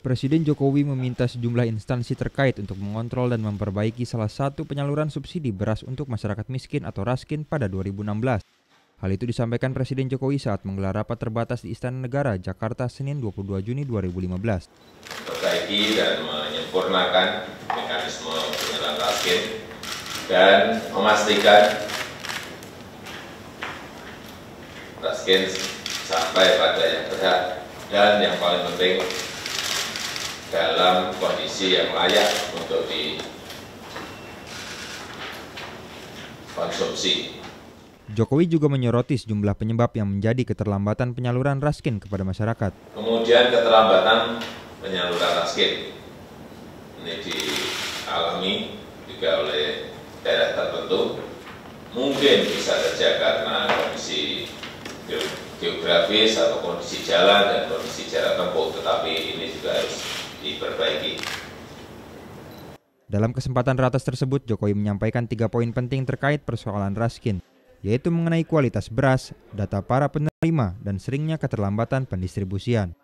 Presiden Jokowi meminta sejumlah instansi terkait untuk mengontrol dan memperbaiki salah satu penyaluran subsidi beras untuk masyarakat miskin atau raskin pada 2016. Hal itu disampaikan Presiden Jokowi saat menggelar rapat terbatas di Istana Negara, Jakarta, Senin 22 Juni 2015. Perbaiki dan menyempurnakan mekanisme penyaluran raskin dan memastikan raskin sampai pada yang berhak dan yang paling penting dalam kondisi yang layak untuk dikonsumsi. Jokowi juga menyoroti sejumlah penyebab yang menjadi keterlambatan penyaluran raskin kepada masyarakat. Kemudian keterlambatan penyaluran raskin ini dialami juga oleh daerah tertentu. Mungkin bisa saja karena kondisi geografis atau kondisi jalan dan kondisi jarak tempuh, tetapi ini juga harus diperbaiki. Dalam kesempatan ratas tersebut, Jokowi menyampaikan tiga poin penting terkait persoalan Raskin, yaitu mengenai kualitas beras, data para penerima, dan seringnya keterlambatan pendistribusian.